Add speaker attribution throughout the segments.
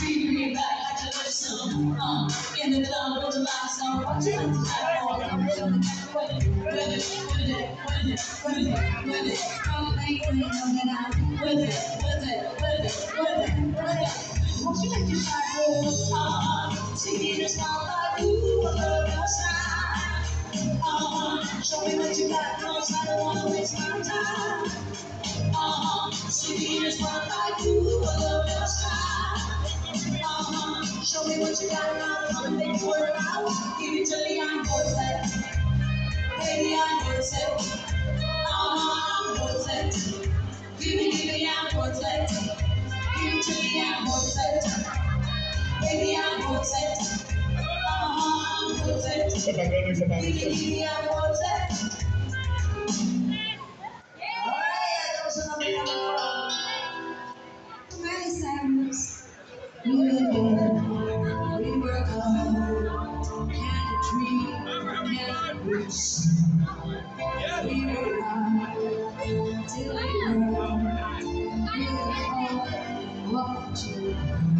Speaker 1: Bring me back like a. Uh, in the club with the lights on. Want to have on? With it, with it, with it, with it, with it, me know that I'm with it, with it, with it, with it, with it. Won't you let your shine roll? Uh, singing a song like you, I love your style. Show me what you got, cause I don't wanna waste my time. Give it to me, I'm it. Baby, I'm. Uh-huh, I'm worth. Give me, give me, I'm worth. Give it to me, I'm worth it. Baby, I'm it. Uh-huh, I'm worth it.
Speaker 2: Esa
Speaker 1: Give me, give me, till we grow, we live hard, what you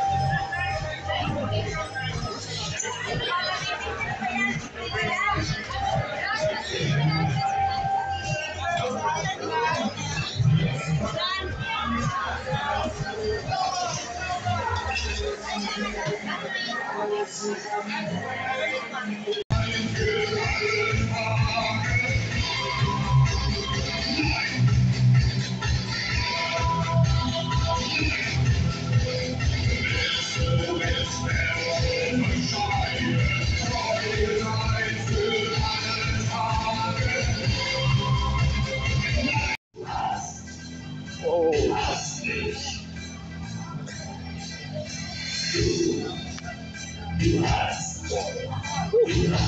Speaker 2: Jesus. Whoa.